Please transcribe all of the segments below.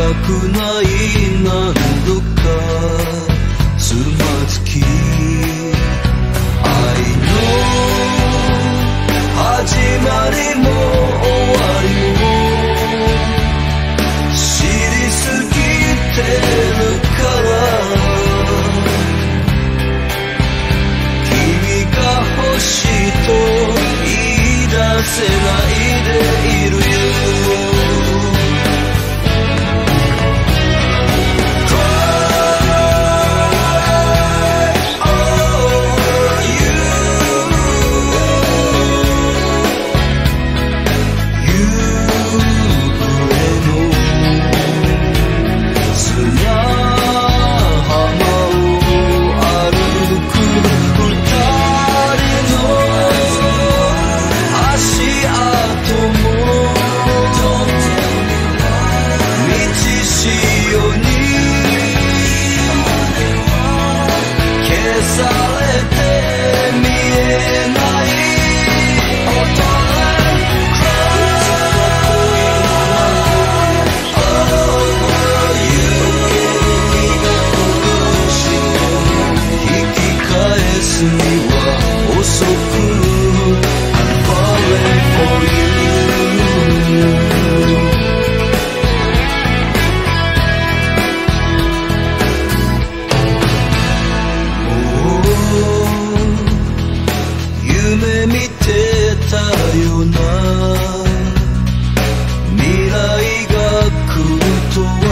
たくない何度か。つまずき。愛のたような。未来が来るとは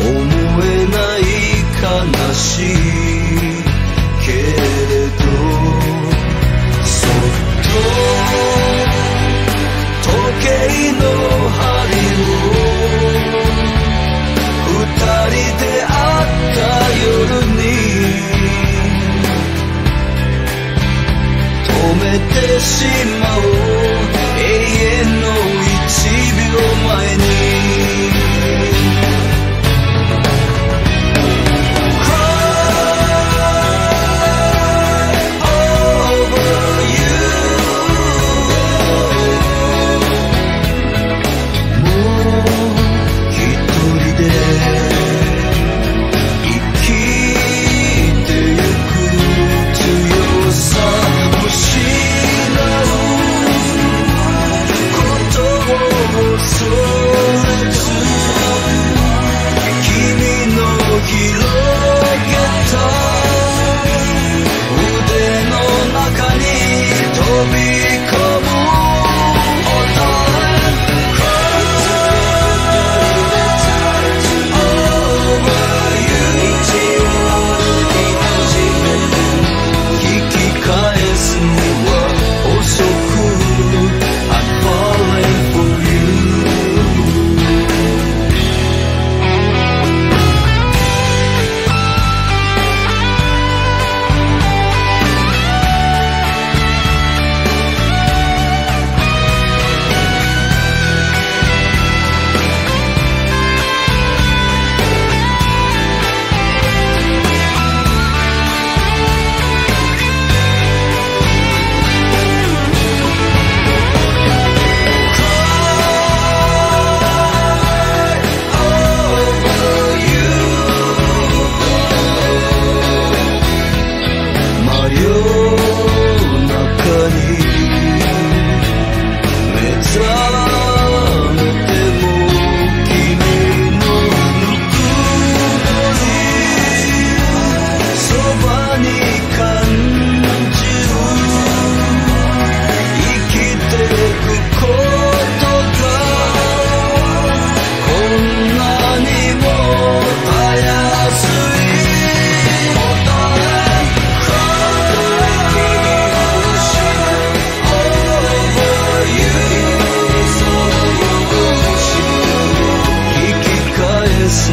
思えない悲しい。décimo.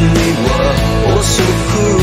你我不是